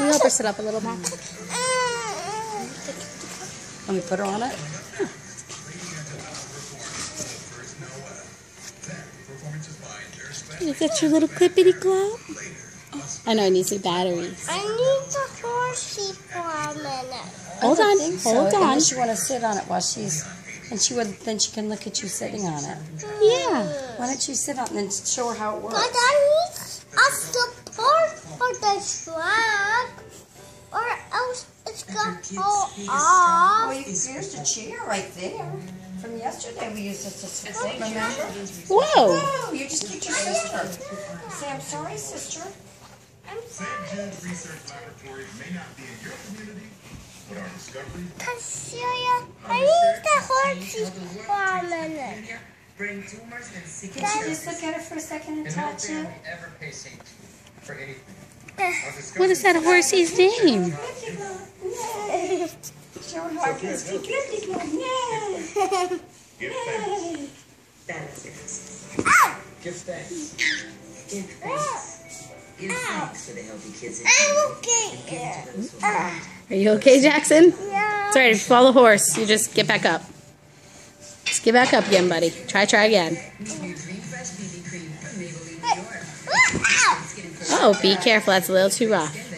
me help her sit up a little more. Let me put her on it. Is that your little clippity clop? Oh, I know I need some batteries. I need the horsey for a minute. Hold on, think so, hold on. Unless you want to sit on it while she's, and she would, then she can look at you sitting on it. Yeah. Why don't you sit on it and then show her how it works? But works? I need a support for the truck, or else it's gonna fall Well, off. you used a chair right there. From yesterday, we used it to sit, remember? Whoa. Oh, you just kicked your sister. Say, I'm sorry, sister. I'm sorry. Jude Research Laboratories may not be in your community, but our discovery Cecilia, I need the horsey for a minute. Brain tumors and Can you just look at it for a second and And touch it? Family ever pays St. Jude for anything. What is that horse's name? Give thanks. That is it. Give thanks. Give thanks. Give thanks for the healthy kids I'm okay Give it here. to those who need it. Are you okay, Jackson? Yeah. It's alright, if you fall the horse, you just get back up. Just get back up again, buddy. Try, try again. Oh, be careful. That's a little too rough.